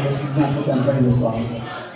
I guess he's not put them playing this song. So.